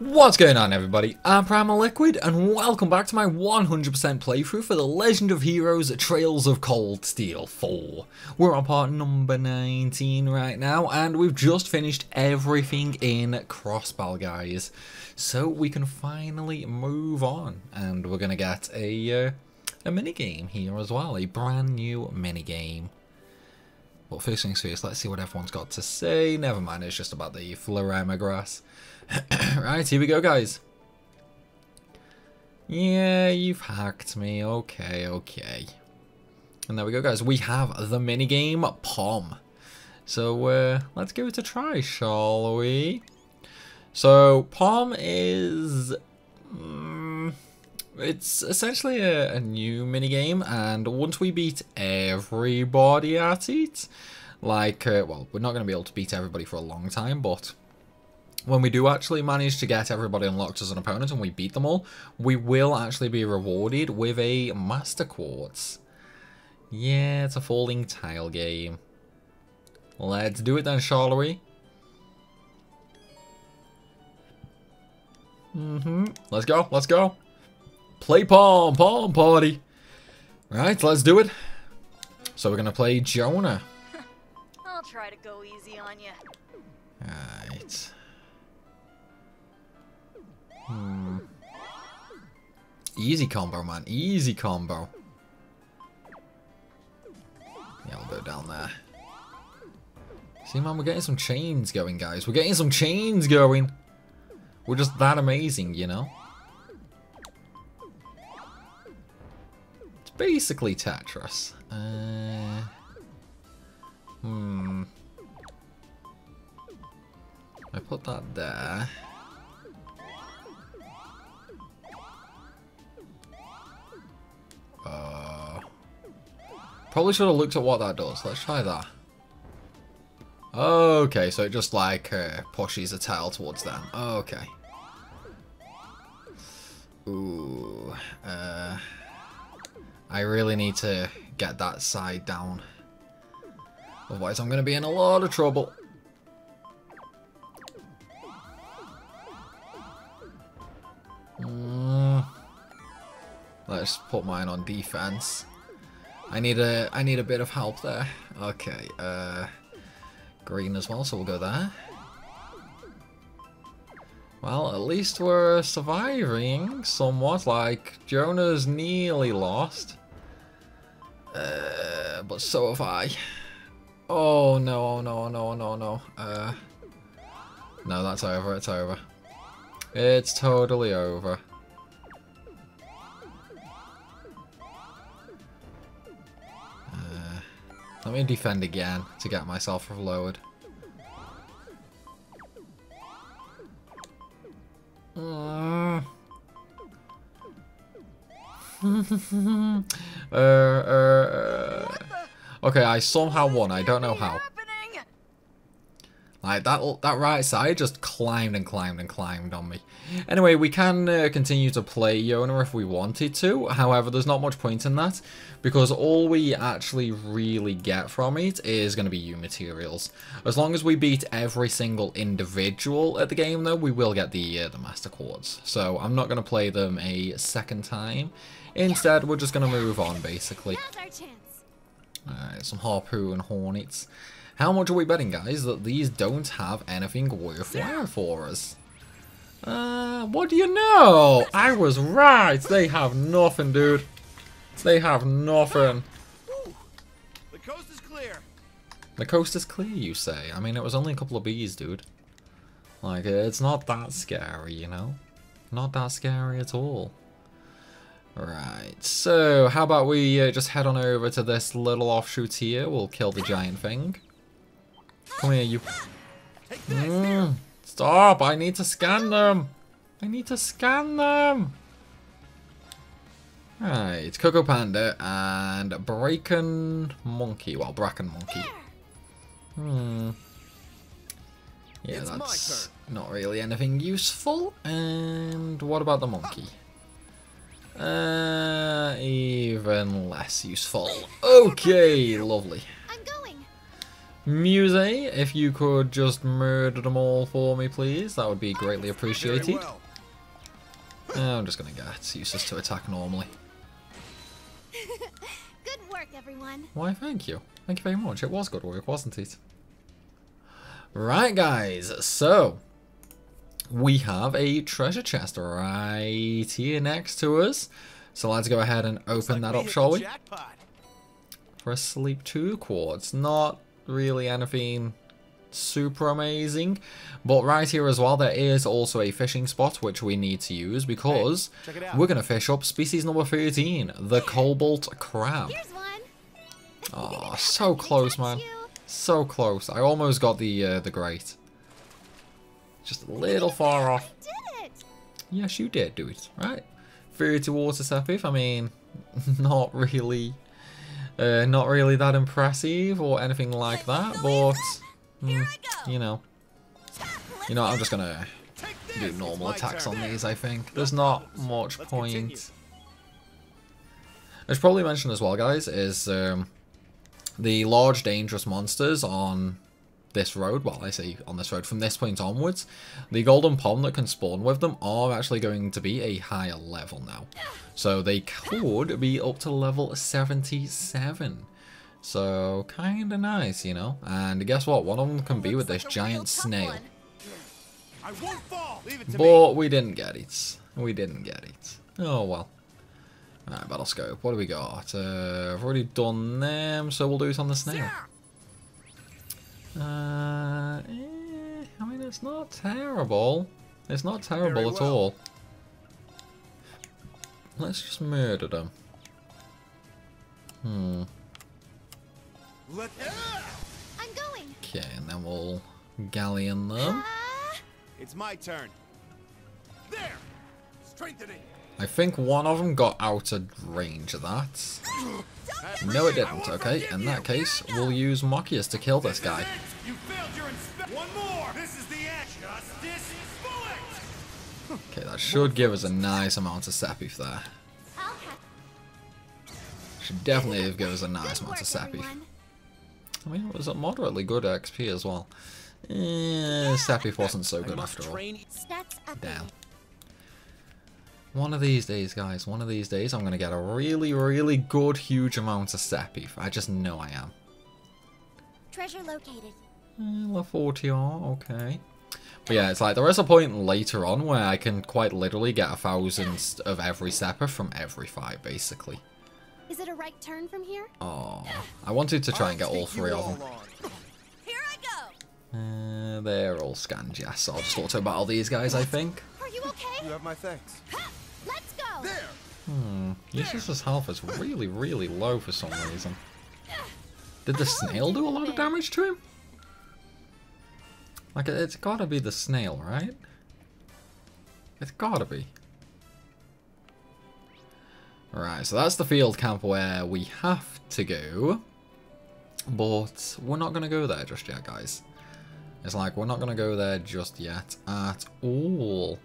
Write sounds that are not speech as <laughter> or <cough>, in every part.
What's going on everybody, I'm Primal Liquid and welcome back to my 100% playthrough for The Legend of Heroes Trails of Cold Steel 4. We're on part number 19 right now and we've just finished everything in Crossbell guys. So we can finally move on and we're going to get a, uh, a minigame here as well, a brand new minigame. But first things first, let's see what everyone's got to say. Never mind, it's just about the Florema grass. <coughs> right, here we go, guys. Yeah, you've hacked me. Okay, okay. And there we go, guys. We have the minigame POM. So, uh, let's give it a try, shall we? So, POM is... Um, it's essentially a, a new minigame, and once we beat everybody at it, like, uh, well, we're not going to be able to beat everybody for a long time, but when we do actually manage to get everybody unlocked as an opponent and we beat them all, we will actually be rewarded with a Master Quartz. Yeah, it's a falling tile game. Let's do it then, shall we? Mm-hmm. Let's go, let's go. Play Pom, Pom Party. Right, let's do it. So we're going to play Yona. <laughs> I'll try to go easy on you. Right. Easy combo, man. Easy combo. Yeah, we'll go down there. See, man, we're getting some chains going, guys. We're getting some chains going. We're just that amazing, you know? It's basically Tetris. Uh, hmm. I put that there. Probably should have looked at what that does. Let's try that. Okay, so it just like uh, pushes a tile towards them. Okay. Ooh. Uh, I really need to get that side down. Otherwise I'm going to be in a lot of trouble. Mm. Let's put mine on defense. I need a I need a bit of help there. Okay, uh green as well, so we'll go there. Well, at least we're surviving somewhat, like Yona's nearly lost. Uh, but so have I. Oh no, no, no, no, no. Uh, no, that's over, it's over. It's totally over. Let me defend again to get myself lowered. <laughs> Uh, uh, uh, okay, I somehow won. I don't know how. Like, that that right side just climbed and climbed and climbed on me. Anyway, we can uh, continue to play Yona if we wanted to. However, there's not much point in that. Because all we actually really get from it is going to be U materials. As long as we beat every single individual at the game, though, we will get the, uh, the Master Quartz. So I'm not going to play them a second time. Instead, we're just going to move on, basically. Alright, some Harpoon and Hornets. How much are we betting, guys, that these don't have anything worthwhile for us? Uh, what do you know? I was right. They have nothing, dude. They have nothing. The coast is clear. The coast is clear, you say? I mean, it was only a couple of bees, dude. Like, it's not that scary, you know? Not that scary at all. Right, so how about we uh, just head on over to this little offshoot here. We'll kill the giant thing. Come here, you. Mm, stop! I need to scan them! I need to scan them! Right, Coco Panda and Bracken Monkey. Well, Bracken Monkey. Hmm. Yeah, that's not really anything useful. And what about the monkey? Uh, even less useful. Okay, lovely. Muse, if you could just murder them all for me, please, that would be greatly appreciated. well. Uh, I'm just gonna get it's useless to attack normally. <laughs> Good work, everyone. Why, thank you. Thank you very much. It was good work, wasn't it? Right, guys. So, we have a treasure chest right here next to us. So let's go ahead and open like that up, shall we? Jackpot. For a sleep 2 quartz. Not really anything super amazing. But right here as well, there is also a fishing spot which we need to use because check it out. we're going to fish up species number 13, the <laughs> cobalt crab. Here's one. Oh, so <laughs> close, man. You. So close. I almost got the uh, the grate. Just a little far off. Did it. Yes, you did do it. Right. 30 water sepith. I mean, <laughs> not really, uh, not really that impressive or anything like that. But mm, you know, you know, I'm just gonna do normal attacks on these. I think there's not much point. continue. I should probably mention as well, guys, is um, the large dangerous monsters on this road, well, I say on this road, from this point onwards, the golden pom that can spawn with them are actually going to be a higher level now. So they could be up to level 77. So, kinda nice, you know? And guess what? One of them can be with this like giant snail. one. I won't fall. Leave it to me. But we didn't get it. We didn't get it. Oh well. Alright, battle scope. What do we got? Uh, I've already done them, so we'll do it on the snail. Uh, eh, I mean, it's not terrible. It's not terrible Very at well. all. Let's just murder them. Hmm. Let. I'm going. Okay, and then we'll galleon them. Ah, It's my turn. There. Strengthening. I think one of them got out of range of that. No, it didn't. Okay, in that case, we'll use Mokius to kill this guy. You failed your inspe- One more. This is the end. Justice bullet. Okay, that should give us a nice amount of Sepith there. I'll Should definitely have given us a nice amount of Sepith. everyone. I mean, it was a moderately good XP as well. Eh, Sepith wasn't so good after all. Stats. Damn. One of these days, guys, one of these days, I'm going to get a really, really good, huge amount of Sepith. I just know I am. Treasure located. Eh, level 40 are okay. But yeah, it's like there is a point later on where I can quite literally get a thousand of every Sepith from every fight, basically. Is it a right turn from here? Oh, I wanted to try and get all three of them. Here I go. Uh, they're all scanned, yes. I'll just auto battle these guys, I think. Are you okay? You have my thanks. Ha! Let's go. There. Hmm, Eustace's health is really, really low for some reason. Did the snail do a lot of damage to him? Like, it- it's gotta be the snail, right? It's gotta be. Right, so that's the field camp where we have to go. But we're not gonna go there just yet, guys. It's like, we're not gonna go there just yet at all.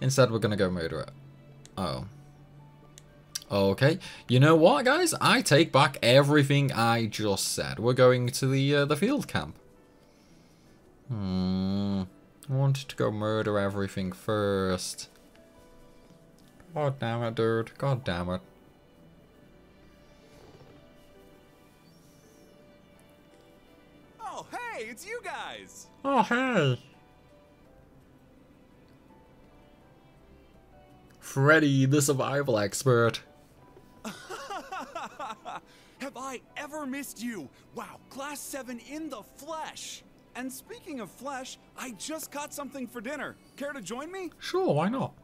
Instead, we're gonna go murder it. Oh. Okay. You know what, guys? I take back everything I just said. We're going to the uh, the field camp. Hmm. I wanted to go murder everything first. God damn it, dude. God damn it. Oh, hey, it's you guys. Oh, hey. Freddy, the survival expert. <laughs> Have I ever missed you? Wow, class 7 in the flesh. And speaking of flesh, I just caught something for dinner. Care to join me? Sure, why not?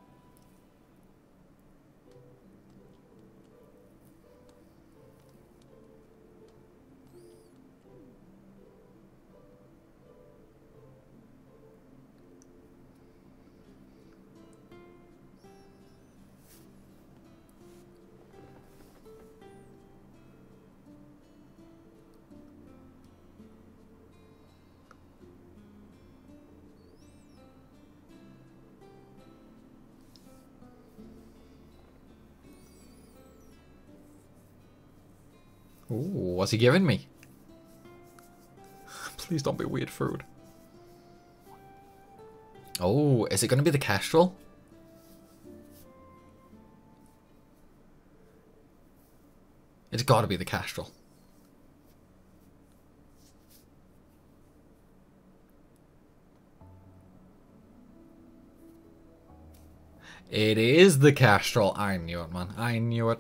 What's he giving me? <sighs> Please don't be weird food. Oh, is it going to be the Kestrel? It's got to be the Kestrel. It is the Kestrel. I knew it, man. I knew it.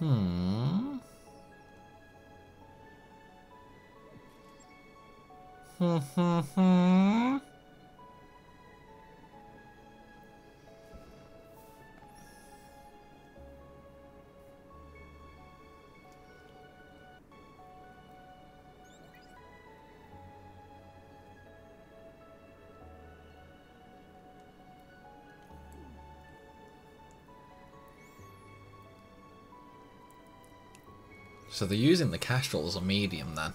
Hmm. Hmm, hmm, hmm. So they're using the Kestrel as a medium then.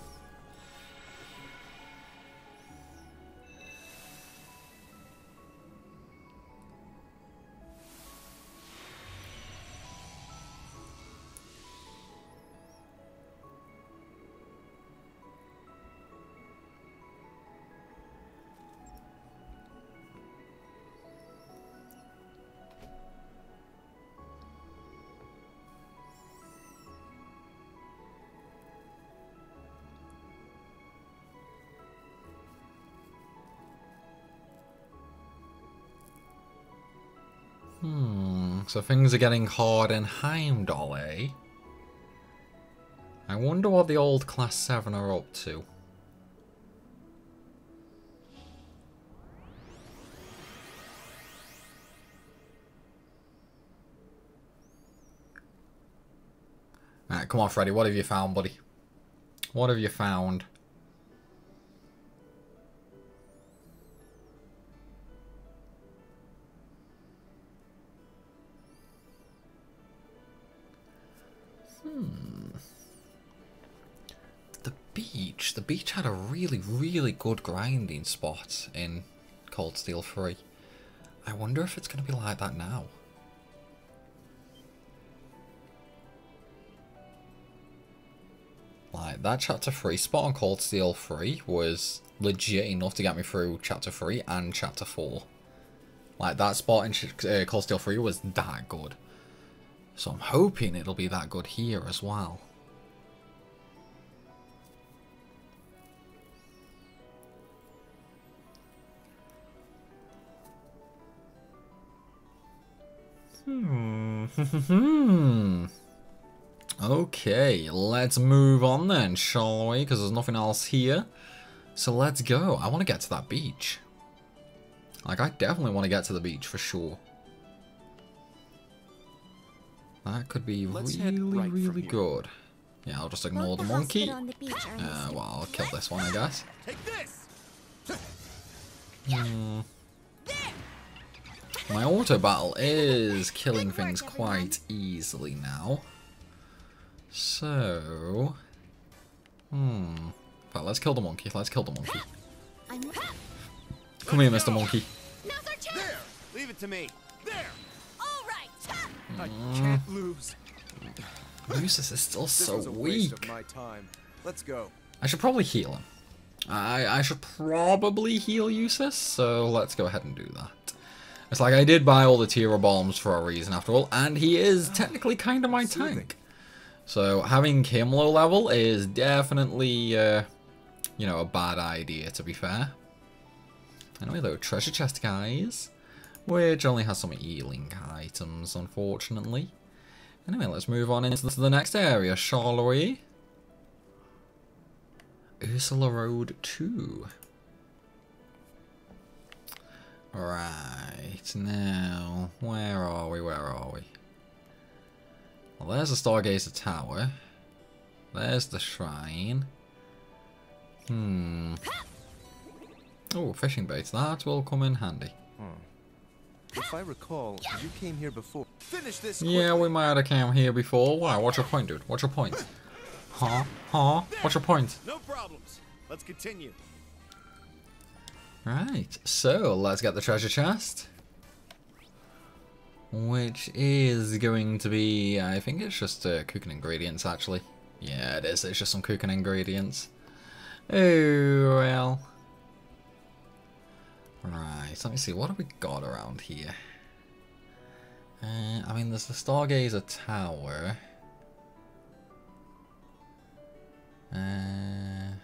So things are getting hard in Heimdall, eh? I wonder what the old Class 7 are up to. Alright, come on Freddy, what have you found, buddy? What have you found? Had a really, really good grinding spot in Cold Steel 3. I wonder if it's going to be like that now. Like, that Chapter 3 spot on Cold Steel 3 was legit enough to get me through Chapter 3 and Chapter 4. Like, that spot in uh, Cold Steel 3 was that good. So I'm hoping it'll be that good here as well. Hmm. <laughs> okay, let's move on then, shall we? Because there's nothing else here. So let's go. I want to get to that beach. Like, I definitely want to get to the beach for sure. That could be Let's really, right really good. Yeah, I'll just ignore Both the the monkey. the beach are in the Uh, well, I'll kill this one, I guess. Take this! Hmm. My auto battle is killing things quite easily now. So, hmm. But let's kill the monkey. Let's kill the monkey. Come here, Mr. Monkey. Now's our chance. There! Leave it to me. There! All right. I Mm. can't lose. Lucis is still so was a waste weak. my time. Let's go. I should probably heal him. I I should probably heal Usis, so let's go ahead and do that. It's like I did buy all the Teara Balms for a reason after all, and he is technically kind of my tank. So having him low level is definitely, uh, you know, a bad idea to be fair. Anyway though, treasure chest guys, which only has some healing items unfortunately. Anyway, let's move on into the next area, shall we? Ursula Road 2. Right, now, where are we, where are we? Well, there's the Stargazer Tower. There's the shrine. Hmm. Oh, fishing baits. That will come in handy. If I recall, you came here before. finish this. Yeah, we might have come here before. Why? What's your point, dude? What's your point? <laughs> Huh? Huh? What's your point? No problems. Let's continue. Right, so let's get the treasure chest. Which is going to be, I think it's just uh, cooking ingredients actually. Yeah, it is, it's just some cooking ingredients. Oh, well. Right, let me see, what have we got around here? Uh, I mean, there's the Stargazer Tower. Uh,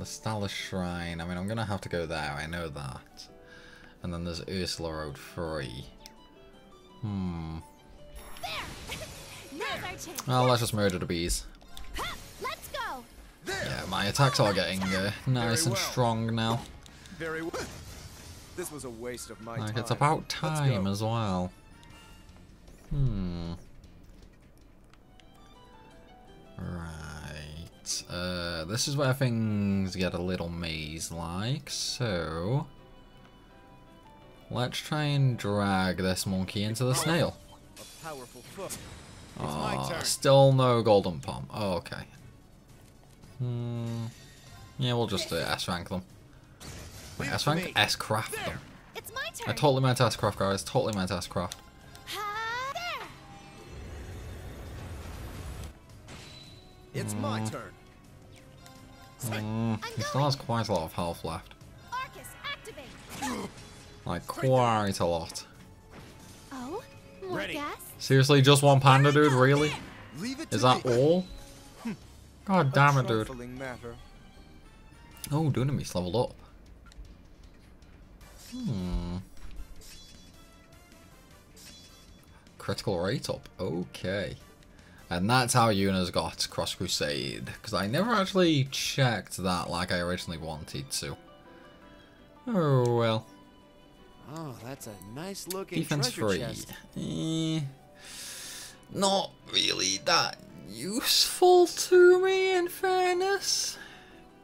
the Stala Shrine. I mean, I'm going to have to go there. I know that. And then there's Ursula Road 3. Hmm. Well, let's just murder the bees. Let's go. Yeah, my attacks are getting uh, nice and strong now. Very well. This was a waste of my Like, time. it's about time as well. Hmm. Right. Uh, this is where things get a little maze-like, so... Let's try and drag this monkey into the snail. A powerful foot. It's my Oh, still no golden pom. Oh, okay. Hmm. Yeah, we'll just uh, S rank them. Wait, S-rank? S craft them. It's my turn. I totally meant S craft, guys. Totally meant S craft. It's my turn. Mm, he still has quite a lot of health left. Arcus, activate. Like, quite a lot. Oh, more Ready. gas. Seriously, just one panda, dude? Really? Leave it Is that me. all? <laughs> God A damn it, dude. trifling matter. Oh, Dunamis leveled up. Hmm. Critical rate up. Okay. And that's how Yuna's got Cross Crusade. Because I never actually checked that like I originally wanted to. Oh, well. Oh, that's a nice looking Defense treasure free. chest. Eh, not really that useful to me, in fairness.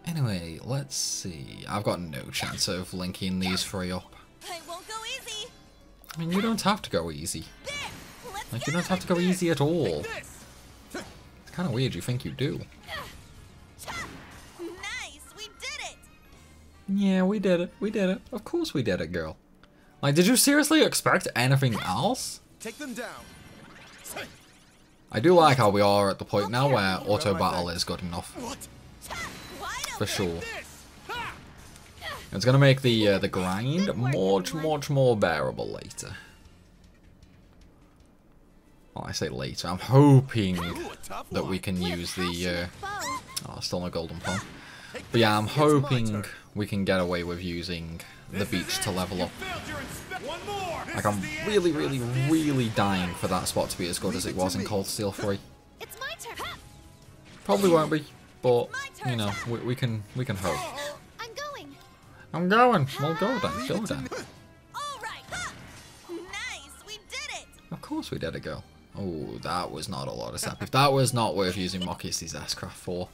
Anyway, let's see. I've got no chance of linking these three up. I won't go easy. I mean, you don't have to go easy. There. Like, you don't have to go easy at all. This. It's kind of weird you think you do. Nice. We did it. Yeah, we did it. We did it. Of course we did it, girl. Like, did you seriously expect anything else? Take them down. I do like how we are at the point now where auto battle is good enough. For sure. It's gonna make the uh, the grind much much more bearable later. Well, I say later. I'm hoping Ooh, a tough that we can use the. Uh, oh, still no golden pom. But yeah. I'm hoping we can get away with using the beach to level up. failed your inspe- One more. This Like I'm really, really, really dying for that spot to be as good as it was in. Cold Steel 3. It's my turn. Ha! Probably won't be, but you know, we, we can we can hope. I'm going. I'm going. Well, go then, go then. me. All right. Ha. Nice. We did it. Of course we did it, girl. Oh, that was not a lot of sap. If that was not worth using Mokisty's S-Craft for,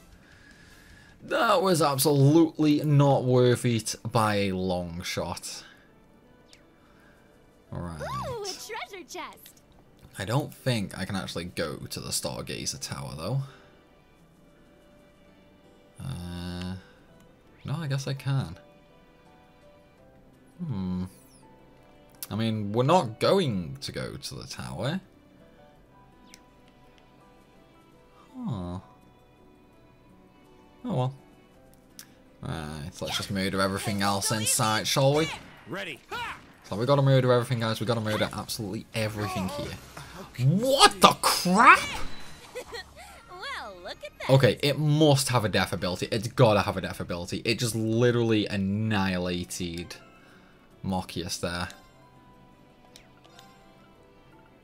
that was absolutely not worth it by a long shot. Alright. Ooh, a treasure chest. I don't think I can actually go to the Stargazer Tower, though. Uh, no, I guess I can. Hmm. I mean, we're not going to go to the tower. Huh. Oh well. Right, let's just murder everything else in sight, shall we? Ready. So we gotta murder everything, guys. We gotta murder absolutely everything here. What the crap? Well, look at that. Okay, it must have a death ability. It's gotta have a death ability. It just literally annihilated Mokius there.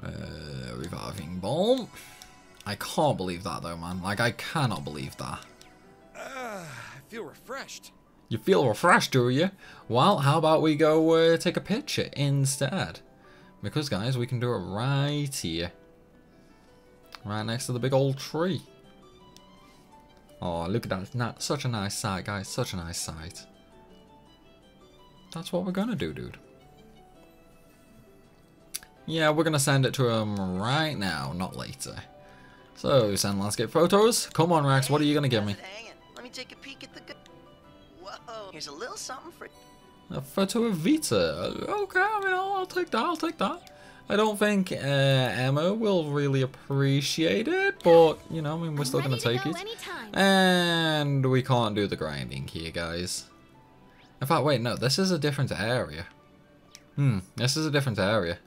Uh, reviving balm. I can't believe that though, man. Like, I cannot believe that. I feel refreshed. You feel refreshed, do you? Well, how about we go uh, take a picture instead? Because, guys, we can do it right here. Right next to the big old tree. Oh, look at that. It's not such a nice sight, guys. Such a nice sight. That's what we're gonna do, dude. Yeah, we're gonna send it to him right now, not later. So, send landscape photos. Come on, Rex, what are you gonna give me? How's it hanging? Let me take a peek at the. Whoa! Here's a little something for. A photo of Vita. Okay, I mean, I'll, I'll take that, I'll take that. I don't think uh, Emma will really appreciate it, but, you know, I mean, we're still gonna to take go it. anytime. And we can't do the grinding here, guys. In fact, wait, no, this is a different area. Hmm, this is a different area.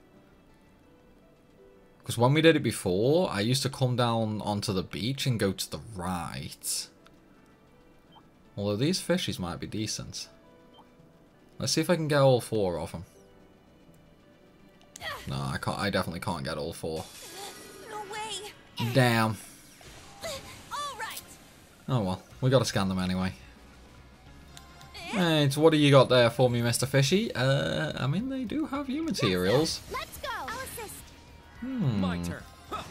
Because when we did it before, I used to come down onto the beach and go to the right. Although these fishies might be decent. Let's see if I can get all four of them. No, I can't. I definitely can't get all four. No way. Damn. All right. Oh well, we gotta scan them anyway. Right, what do you got there for me, Mr. Fishy? Uh, I mean, they do have you materials. Let's go. I'll assist. My turn. Huh.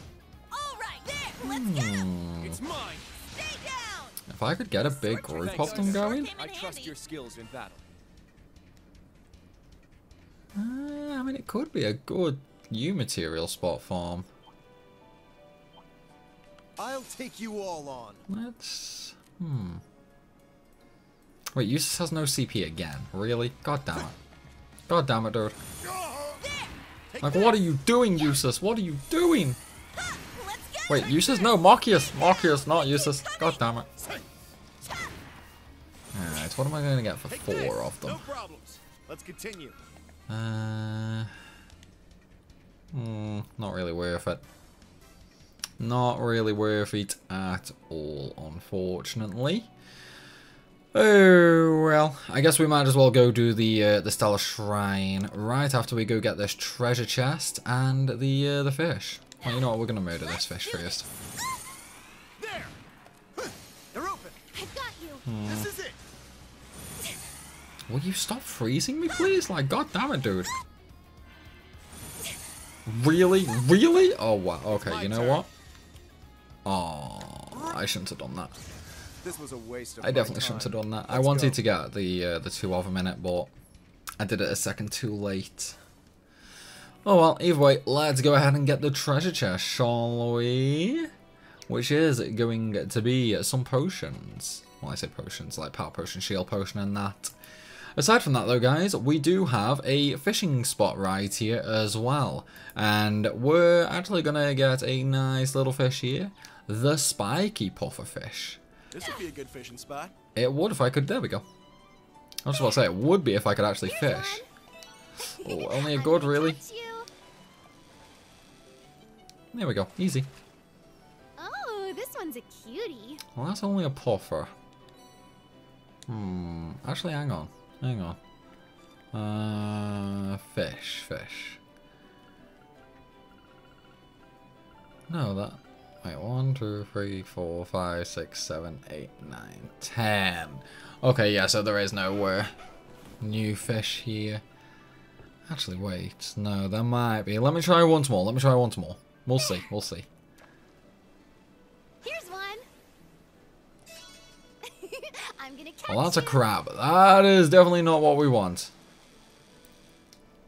All right. There. Let's get him. Hmm. It's mine. Stay down. If I could get a big group of them going, I trust your skills in battle. uh, I mean, it could be a good new material spot farm. I'll take you all on. Let's. Hmm. Wait, Eustace has no CP again. Really? God damn it. God damn it, dude. Like, what are you doing, Eustace? What are you doing? Wait, Eustace? No, Marcius. Marcius, not Eustace. God damn it. Alright, what am I going to get for four of them? Let's continue. Uh, hmm, not really worth it. Not really worth it at all, unfortunately. Oh well, I guess we might as well go do the uh, the Stellar Shrine right after we go get this treasure chest and the uh, the fish. Well, you know what? We're gonna murder this fish first. There. They're open. I've got you. Hmm. This is it. Will you stop freezing me, please? Like, god damn it, dude. Really? Really? Oh, wow. Okay, you know what? Oh, I shouldn't have done that. This was a waste of I definitely shouldn't have done that. I Let's wanted go. to get the uh, the two of them in it, but I did it a second too late. Oh well, either way, let's go ahead and get the treasure chest, shall we? Which is going to be some potions. Well, I say potions, like power potion, shield potion, and that. Aside from that though guys, we do have a fishing spot right here as well. And we're actually going to get a nice little fish here. The spiky puffer fish. This would be a good fishing spot. It would if I could, there we go. I was about to say, it would be if I could actually fish. Oh, only a I'm good, really? <laughs> There we go, easy. Oh, this one's a cutie. Well, that's only a puffer. Hmm, actually, hang on. Hang on. Uh, fish, fish. No, that. Wait, one, two, three, four, five, six, seven, eight, nine, ten. Okay, yeah, so there is no uh, new fish here. Actually, wait. No, there might be. Let me try once more. Let me try once more. We'll see. We'll see. Here's one. <laughs> I'm gonna catch Well, that's a crab. That is definitely not what we want.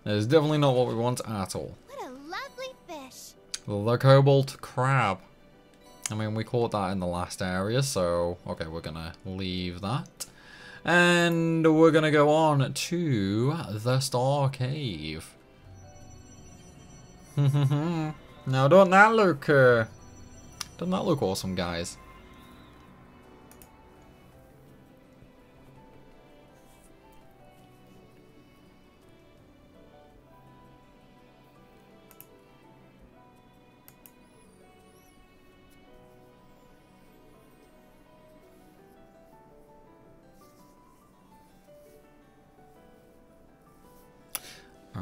That is definitely not what we want at all. What a lovely fish. The cobalt crab. I mean, we caught that in the last area, so... Okay, we're gonna leave that. And we're gonna go on to the Star Cave. <laughs> now, don't that look... Uh, doesn't that look awesome, guys?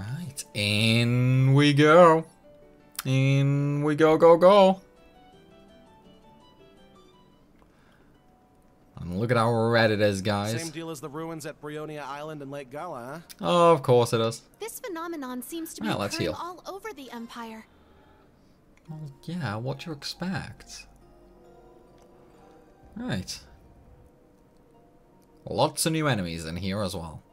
Alright, in we go. In we go, go, go. And look at how red it is, guys. Same deal as the ruins at Brionia Island and Lake Gala, huh? Oh, of course it is. This phenomenon seems to be Yeah, let's occurring heal. all over the Empire. Well, yeah, what do you expect? Right. Lots of new enemies in here as well.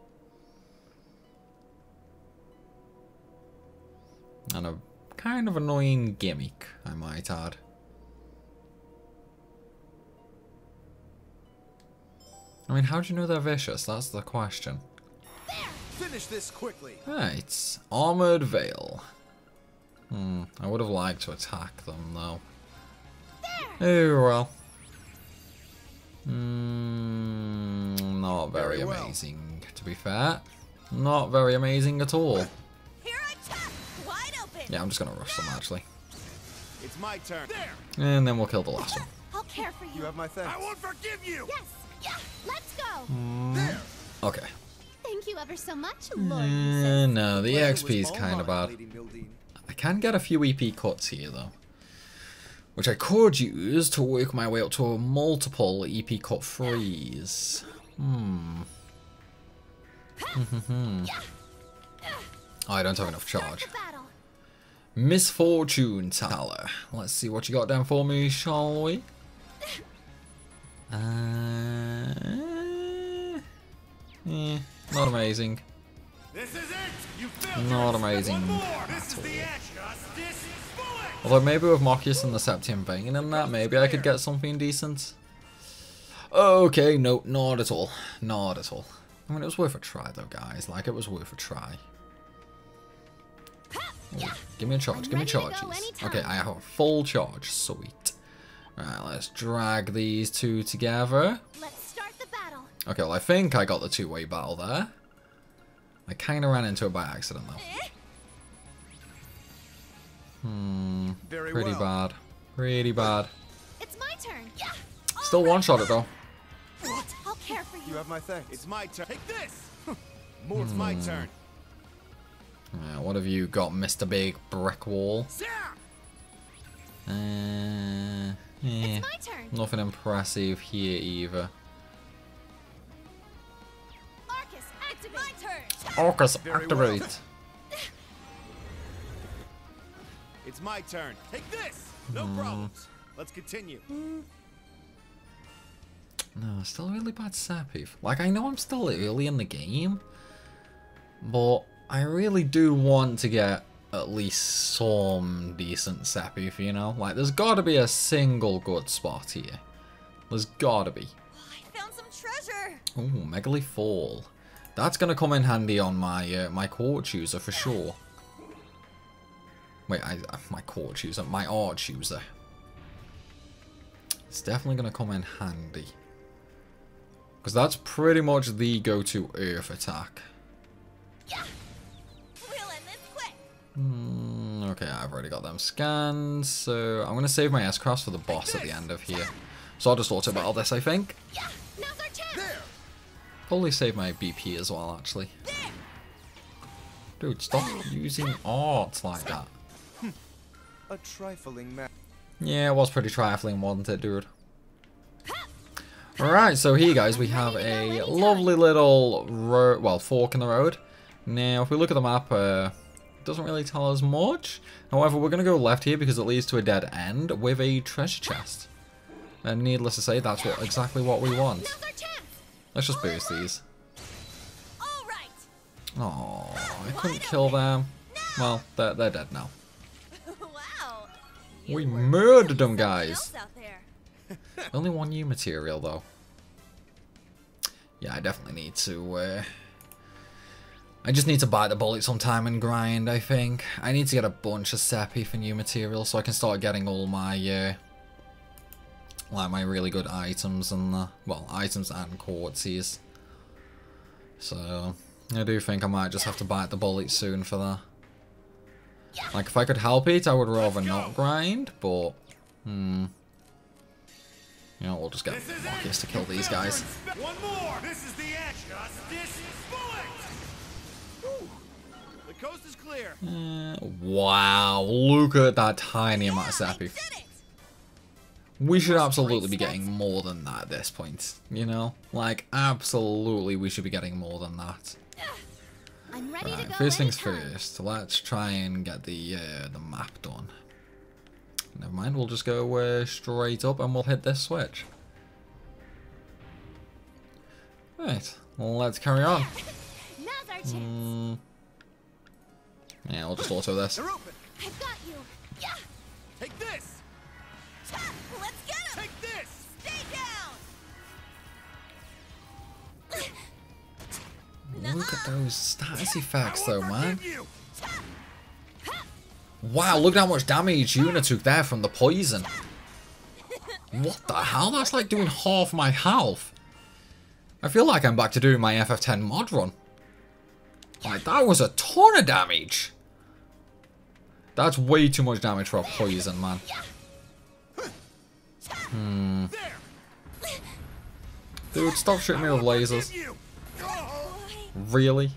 And a kind of annoying gimmick, I might add. I mean, how do you know they're vicious? That's the question. Finish this quickly. Right, Armored Veil. Hmm, I would have liked to attack them, though. Oh, well. Mm, not very, Very well. amazing, to be fair. Not very amazing at all. Yeah, I'm just gonna rush them, actually. It's my turn. There. And then we'll kill the last one. I'll care for you. You have my thanks. I won't forgive you! Yes. Yeah. Let's go. There. Okay. Thank you ever so much, Lord. Uh, no, the Pleasure XP is kind of bad. I can get a few EP cuts here, though. Which I could use to work my way up to a multiple EP cut freeze. Hmm. <laughs> oh, I don't have enough charge. Misfortune Teller. Let's see what you got down for me, shall we? Uh, eh, not amazing. This is it! You Not amazing One more! This at is the end! Justice Bullet! Although maybe with Mokius and the Septium Vein and that, maybe I could get something decent. Okay, no, not at all. Not at all. I mean, it was worth a try though, guys. Like, it was worth a try. Ooh, give me a charge, I'm give me ready to charges. Okay, I have a full charge. Sweet. Right, let's drag these two together. Let's start the battle. Okay, well, I think I got the two-way battle there. I kind of ran into it by accident, though. Hmm, Very pretty well. bad. Pretty bad. It's my turn. Yeah. Still one-shot it, though. I'll care for you. You have my thanks. It's my turn. Take this. <laughs> More, it's my Hmm. turn. Yeah, what have you got, Mr. Big Brick Wall? Uh, yeah, It's my turn. nothing impressive here either. Arcus, activate. My turn. Well. <laughs> It's my turn. Take this. No Hmm. problems. Let's continue. No, still really bad Sepith. Like, I know I'm still early in the game, but I really do want to get at least some decent Sepith, you know? Like, there's gotta be a single good spot here. There's gotta be. I found some treasure. Ooh, Megalith Fall. That's gonna come in handy on my uh, my court chooser for sure. Wait, I, uh, my court chooser, my arch chooser. It's definitely gonna come in handy. Because that's pretty much the go-to earth attack. We'll end this quick. Mm, okay, I've already got them scanned, so I'm gonna save my S-Cross for the boss at the end of here. So I'll just auto battle this, I think. Yeah. Now's our chance. Probably save my BP as well, actually. Dude, stop using arts like that. A trifling matter. Yeah, it was pretty trifling, wasn't it, dude? Alright, so here, guys, we have a lovely little ro well, fork in the road. Now, if we look at the map, uh, it doesn't really tell us much. However, we're going to go left here because it leads to a dead end with a treasure chest. And needless to say, that's what exactly what we want. Now's our chance. Let's just boost these. Oh, I couldn't kill them. Well, they're, they're dead now. <laughs> wow. We murdered them, guys. else out there. <laughs> Only one new material, though. Yeah, I definitely need to, uh... I just need to bite the bullet sometime and grind, I think. I need to get a bunch of Sepith for new material so I can start getting all my, uh... Like, my really good items and, uh, well, items and quartzies. So, I do think I might just have to bite the bullet soon for that. Like, if I could help it, I would rather not grind, but... Hmm... You know, we'll just get Marcus to kill these guys. One more! This is the end! Justice Bullet! The coast is clear. Uh, wow, look at that tiny amount of Yeah, I Sepith. We should absolutely be getting more than that at this point, you know? Like, absolutely we should be getting more than that. <sighs> I'm ready to Right, go. first things anytime. first, let's try and get the uh, the map done. Never mind, we'll just go uh, straight up and we'll hit this switch. Right, let's carry on. <laughs> Now's our chance. Mm. Yeah, I'll just auto this. They're open. I've got you. Yeah. Take this! Ha! Let's get him! Take this! Stay down! Look at those status effects though, man. you! Wow, look at how much damage Yuna took there from the poison. What the hell? That's like doing half my health. I feel like I'm back to doing my FF10 mod run. Like, that was a ton of damage. That's way too much damage for a poison, man. Hmm. Dude, stop shooting me with lasers. Really?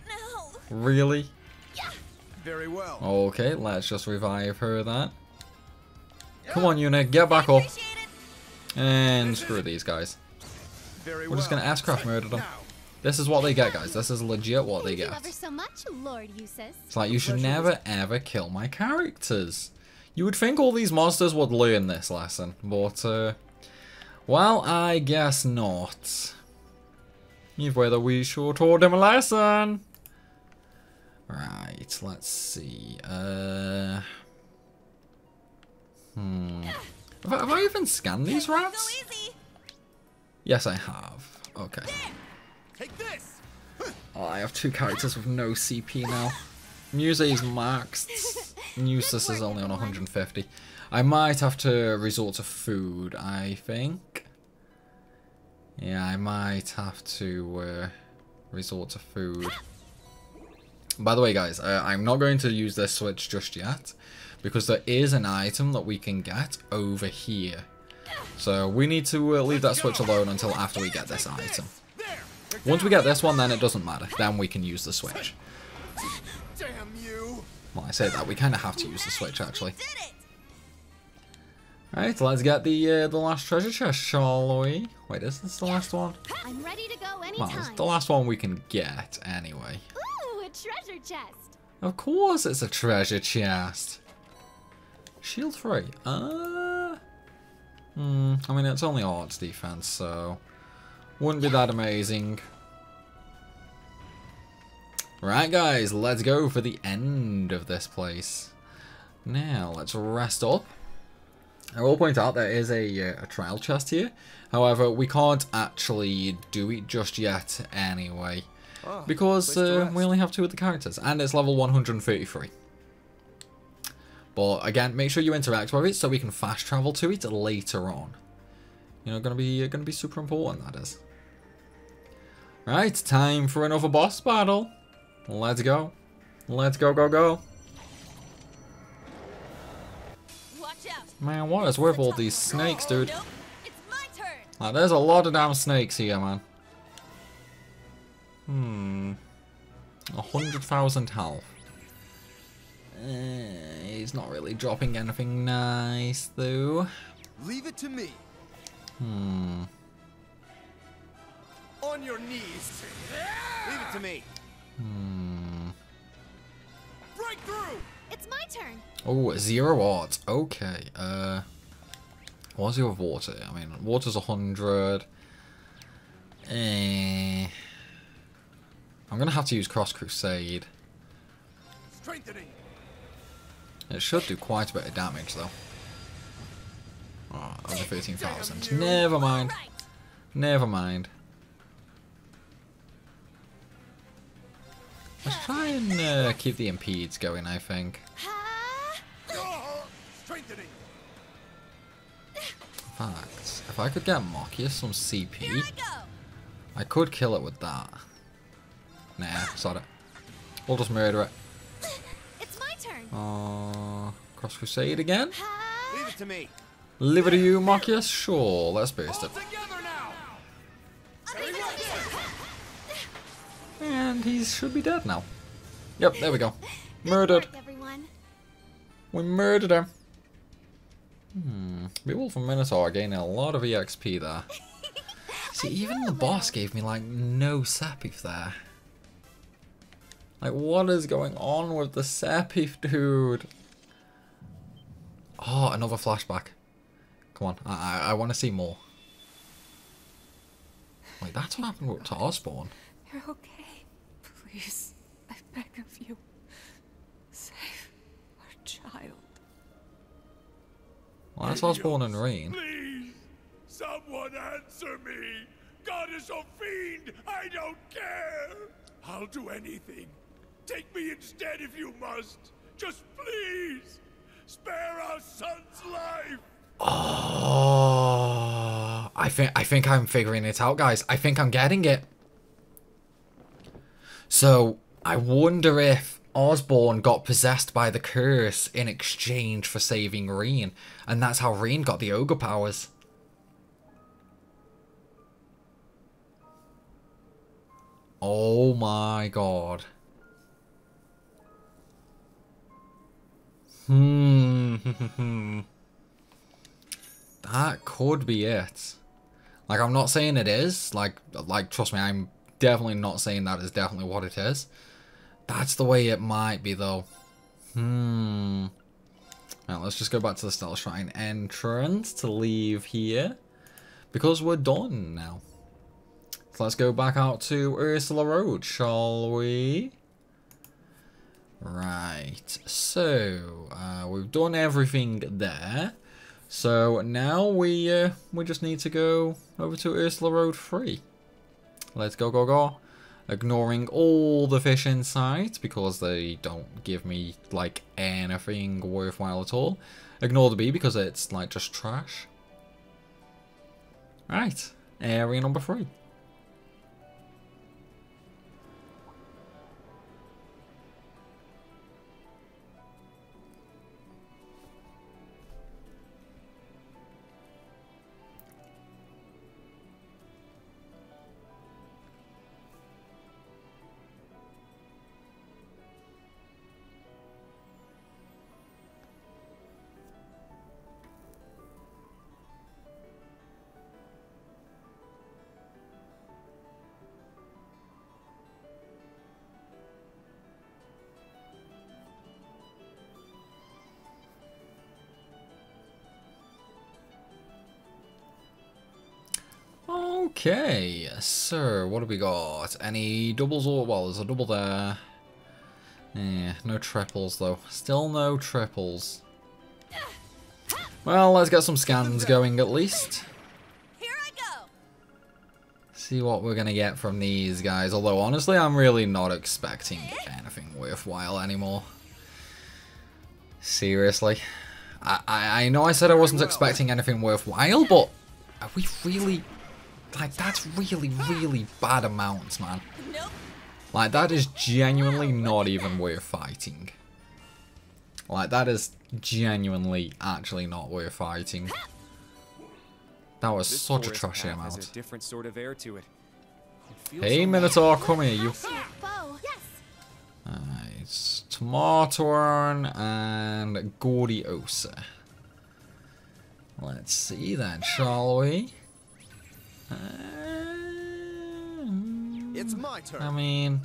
Really? Very well. Okay, let's just revive her that. Come on, Yuna, get back up. And screw these guys. We're just gonna well. S-craft murder them. Now, This is what they get, guys. This is legit what they get. so much, It's like, you should never, ever kill my characters. You would think all these monsters would learn this lesson, but, uh... Well, I guess not. Either way, though, we sure taught them a lesson. Right, let's see. Uh... Hmm... Have I, have I even scanned these rats? Yes, I have. Okay. Take this! Oh, I have two characters with no CP now. Muse is maxed. <laughs> Eustace is only on 150. I might have to resort to food, I think. Yeah, I might have to uh, resort to food. By the way, guys, uh, I'm not going to use this switch just yet. Because there is an item that we can get over here. So we need to uh, leave that switch alone until after we get this item. There! Once we get this one, then it doesn't matter. Then we can use the switch. Damn you! Well, I say that, we kind of have to use the switch, actually. Did it! Right, let's get the uh, the last treasure chest, shall we? Wait, is this the last one? I'm ready to go Well, it's the last one we can get, anyway. Ooh, a treasure chest. Of course it's a treasure chest. Shield free. Uh... Hmm, I mean, it's only arts defense, so... Wouldn't be that amazing. Right, guys, let's go for the end of this place. Now, let's rest up. I will point out there is a, uh, a trial chest here. However, we can't actually do it just yet anyway. Oh, Because uh, we only have two of the characters, and it's level 133. But again, make sure you interact with it so we can fast travel to it later on. You know, gonna be gonna be super important. That is. Right, time for another boss battle. Let's go. Let's go, go, go. Man, what is with all these snakes, dude? Nope, it's my turn! Like, there's a lot of damn snakes here, man. Hmm. A hundred thousand health. Uh, he's not really dropping anything nice, though. Leave it to me. Hmm. On your knees. Leave it to me. Hmm. Break through! It's my turn. Oh, zero odds. Okay. Uh. What's your water? I mean, water's a hundred. Eh. I'm gonna have to use Cross Crusade. Strengthening. It should do quite a bit of damage, though. Oh, only 13,000. Never mind. Never mind. Let's try and uh, keep the impedes going, I think. Ha! Strengthening. In fact, if I could get Machias some CP, I! I could kill it with that. Nah, sod it. We'll just murder it. It's my turn. Uh, Cross Crusade again? Leave it to me. Leave it to you, Machias? Sure, let's boost All it. And he should be dead now. Yep, there we go. Murdered. work. We murdered him. Hmm. Beowulf and Minotaur gaining a lot of EXP there. <laughs> See, even the boss gave me, like, no Sepith there. Like, what is going on with the Sepith, dude? Oh, another flashback. Come on, I, I, I want to see more. Wait, that's what happened to Osborne. You're okay. Please, I beg of you. Save our child. Well, that's Osborne in Rean. Please, someone answer me. Goddess or fiend, I don't care. I'll do anything. Take me instead if you must. Just please, spare our son's life. Oh, I think I think I'm figuring it out, guys. I think I'm getting it. So I wonder if Osborne got possessed by the curse in exchange for saving Rean, and that's how Rean got the ogre powers. Oh my god. Hmm. <laughs> that could be it. Like, I'm not saying it is. Like, like trust me, I'm definitely not saying that is definitely what it is. That's the way it might be, though. Hmm. Now, let's just go back to the Stellar Shrine entrance to leave here. Because we're done now. So let's go back out to Ursula Road, shall we? Right, so uh, we've done everything there. So now we uh, we just need to go over to Ursula Road 3. Let's go, go, go. Ignoring all the fish in sight because they don't give me like anything worthwhile at all. Ignore the bee because it's like just trash. Right, area number 3. We got? Any doubles or well, there's a double there. Yeah, no triples though. Still no triples. Well, let's get some scans going at least. Here I go. See what we're gonna get from these guys. Although honestly, I'm really not expecting anything worthwhile anymore. Seriously. I, I, I know I said I wasn't expecting anything worthwhile, but are we really like, that's really, really bad amounts, man. Like, that is genuinely not even worth fighting. Like, that is genuinely actually not worth fighting. That was This such a trashy amount. a different sort of air to it. It Hey. Minotaur, come here, you. Bow. Yes. Nice. Tomatorn and Gordiosa. Let's see then, shall we? It's my turn. I mean,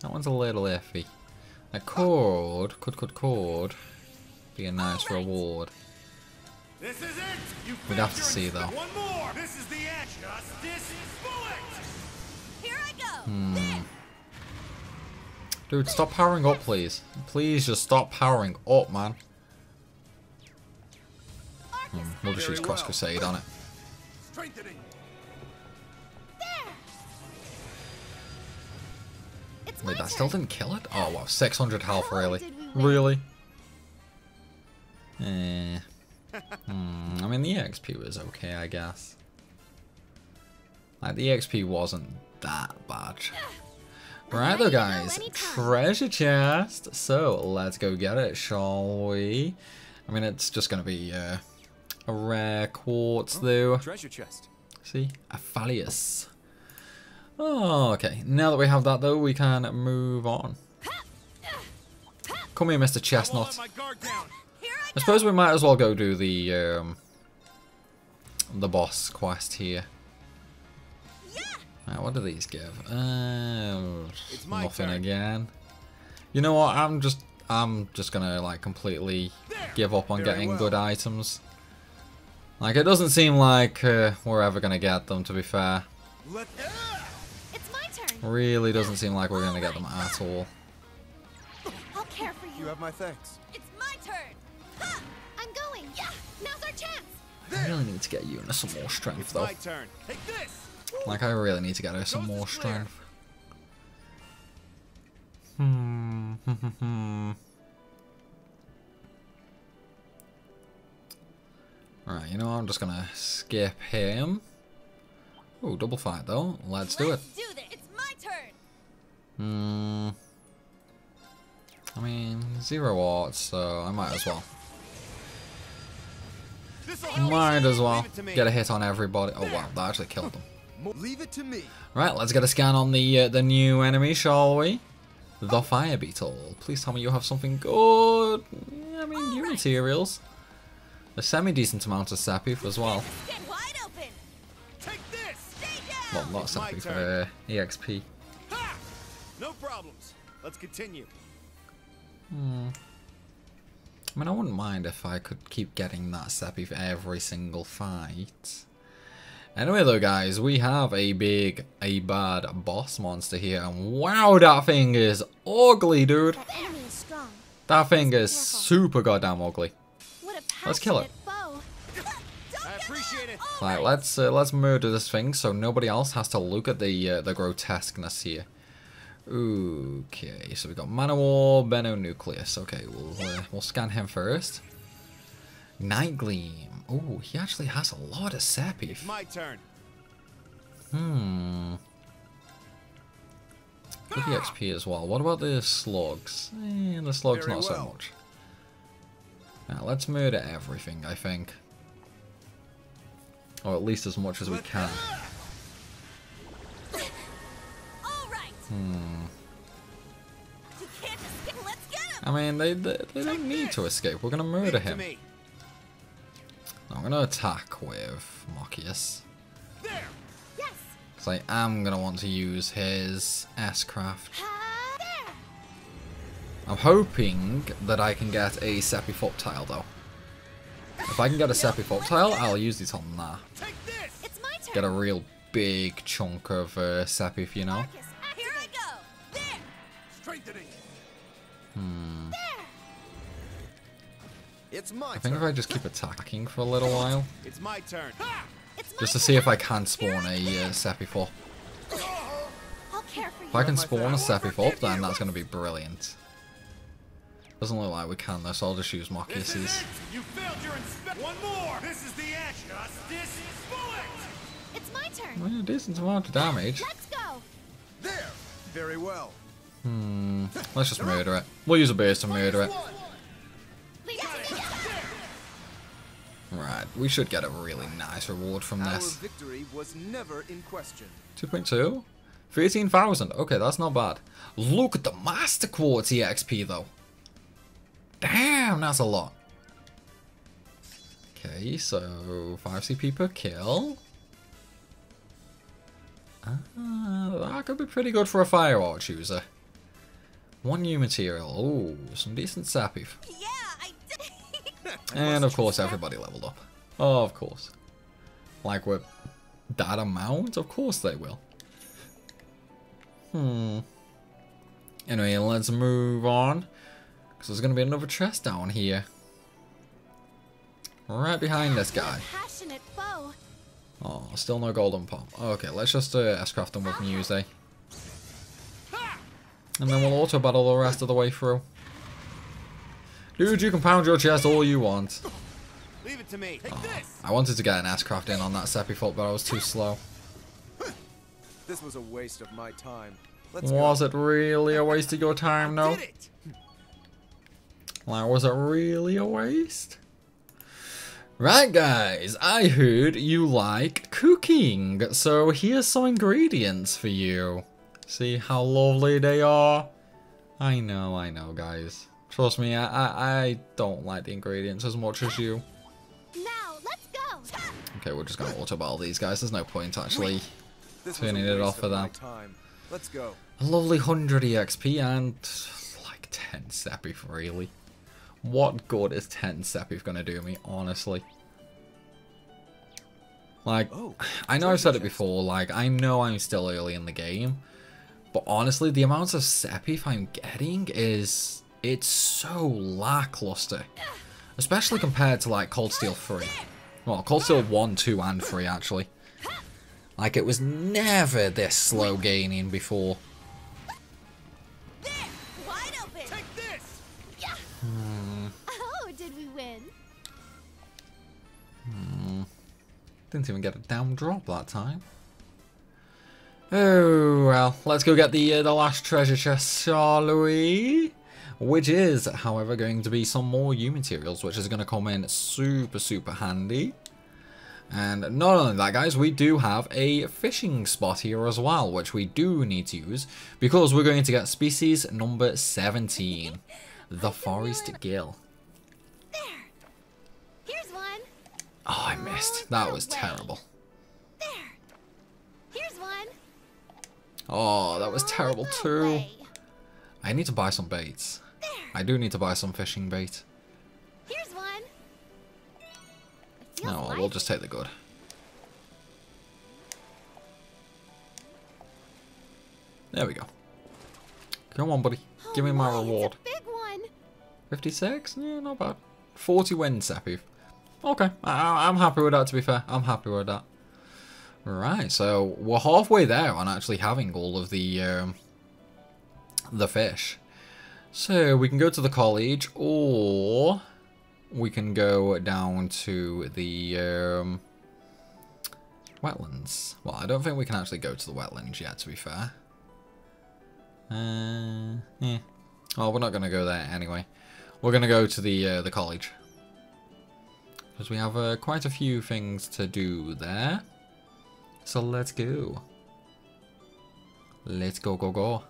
that one's a little iffy. A cord, could, could, could be a nice reward. This is it. You We'd have to see, though. One more. This is the end. Justice bullet. Here I go. Hmm. Dude, stop powering up, please. Please just stop powering up, man. Hmm, we'll just Very use Cross well. Crusade on it. Strengthening. Wait, that still didn't kill it? Oh, wow. 600 health, really? did we win? Really? Eh. Hmm, I mean, the EXP was okay, I guess. Like, the EXP wasn't that bad. Right though, ready to go guys. Treasure chest. So, let's go get it, shall we? I mean, it's just going to be uh, a rare quartz, though. Treasure chest. See? A Aphalius. Oh, okay. Now that we have that, though, we can move on. Come here, Mr. Chestnut. let my guard down. Here I I suppose we might as well go do the um, the boss quest here. Yeah. Right, what do these give? Uh, nothing turn. again. You know what? I'm just I'm just gonna like completely give up on Very getting well. good items. Like it doesn't seem like uh, we're ever gonna get them. To be fair, Let. It's my turn. really doesn't seem like we're gonna get them at all. I'll care for You you. have my thanks. It's my turn. Ha! I'm going. Yeah. Now's our chance. I really need to get Yuna some more strength It's though. my turn. Take this. Like I really need to get her some Coast more strength. Hmm. Alright, you know what? I'm just gonna skip him. Oh, double fight though. Let's do it. Let's do this. It's my turn. Hmm. I mean, zero odds, so I might as well. Might as well Leave it to me. get a hit on everybody. Oh wow, that actually killed them. Leave it to me. Right, let's get a scan on the uh, the new enemy, shall we? The Fire Beetle. Please tell me you have something good. Yeah, I mean, new materials. A semi-decent amount of Sepith as well. Get wide open. Take this. Stay Well, not It's my Sepith, uh, EXP. Ha! No problems. Let's continue. Hmm. I mean, I wouldn't mind if I could keep getting that Sepith for every single fight. Anyway, though, guys, we have a big, a bad boss monster here. And wow, that thing is ugly, dude. That enemy is strong. That thing is super goddamn ugly. Let's kill it. passionate. <laughs> I appreciate it. Right, let's uh, let's murder this thing so nobody else has to look at the uh, the grotesqueness here. Okay, so we got Manowar, Benno Nucleus. Okay, we'll uh, we'll scan him first. Night Gleam. Oh, he actually has a lot of Sepith. It's my turn. Hmm. Good XP as well. What about the slugs? Eh, the slugs Very not so much. Now let's murder everything, I think. Or at least as much as we can. Hmm. You can't escape. Let's get him. I mean, they, they, they don't need to escape. We're gonna murder Leave it to him. me. I'm gonna attack with Machias. There. Yes. Because I am gonna want to use his S-Craft. I'm hoping that I can get a Sepith Up tile though. If I can get a Sepith Up tile, I'll use it on that. Take this. It's my turn. Get a real big chunk of uh, Sepith, if you know. There. It's my I think if. I just keep attacking for a little while, It's my turn. Ha! It's my just to see if I can spawn a uh, Sepith Up. I'll care for you. If I can spawn a friend. Sepith Up, then that's going to be brilliant. Doesn't look like we can though, so I'll just use This is Machias's. it! You failed your inspe- One more! This is the end! Justice bullet! It's my turn. Well, a decent amount of damage. Let's go. There. Very well. Hmm. Let's just murder it. We'll use a base to murder it. Leave it to me. Right, we should get a really nice reward from this. victory was never 2.2? 13,000. Okay, that's not bad. Look at the Master Quartz EXP though. Damn, that's a lot. Okay, so 5 CP per kill. Ah, that could be pretty good for a fire arts user. One new material. Oh, some decent Sepith. Yeah, I did. <laughs> And of course, everybody leveled up. Oh, of course. Like with that amount? Of course they will. Hmm. Anyway, let's move on. Because there's going to be another chest down here. Right behind this guy. <gasps> Oh, still no golden pom. Okay, let's just uh, S-craft them with Muse. And then we'll auto battle the rest of the way through. Dude, you can pound your chest all you want. Leave it to me. Take oh, this. I wanted to get an S-craft in on that Sepith Up, but I was too slow. This was a waste of my time. Let's Was go. it really a waste of your time, it. Like, was it really a waste? Right, guys, I heard you like cooking, so here's some ingredients for you. See how lovely they are? I know, I know, guys. Trust me, I, I, I don't like the ingredients as much as you. Now, let's go. Okay, we're just gonna auto battle these guys. There's no point actually. This Turning it off for of my time. Let's go. A lovely 100 EXP and like 10 Sepith, really. What good is 10 Sepith gonna do me, honestly? Like, Oh, I know I've said it before, like, I know I'm still early in the game, but honestly, the amount of Sepith I'm getting is it's so lackluster. Especially compared to like Cold Steel 3. Well, Cold Steel 1, 2 and 3 actually. Like it was never this slow gaining before. There! Wide open! Take this! Hmm. Oh, did we win? Hmm. Didn't even get a damn drop that time. Oh, well, let's go get the, uh, the last treasure chest, shall we? Which is, however, going to be some more U materials, which is going to come in super, super handy. And not only that, guys, we do have a fishing spot here as well, which we do need to use, because we're going to get species number 17, the forest gill. There. Here's one. Oh, I missed. That was terrible. Oh, that was terrible too. I need to buy some baits. I do need to buy some fishing bait. Here's one. No, we'll just take the good. There we go. Come on, buddy. Give me my reward. It's a big one. 56? Yeah, not bad. 40 wins, Sepith. Okay, I I'm happy with that, to be fair. I'm happy with that. Right, so we're halfway there on actually having all of the um, the fish. So we can go to the college, or we can go down to the um, wetlands. Well, I don't think we can actually go to the wetlands yet, to be fair. Uh, yeah. Oh, we're not going to go there anyway. We're going to go to the uh, the college. Because we have uh, quite a few things to do there. So let's go. Let's go, go, go.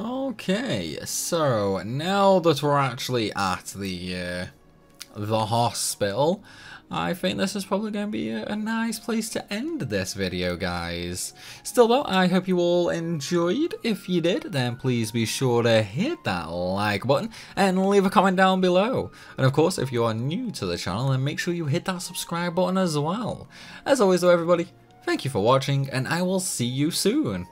Okay, so now that we're actually at the uh, the hospital, I think this is probably going to be a, a nice place to end this video, guys. Still though, I hope you all enjoyed. If you did, then please be sure to hit that like button and leave a comment down below. And of course, if you are new to the channel, then make sure you hit that subscribe button as well. As always though, everybody, thank you for watching, and I will see you soon.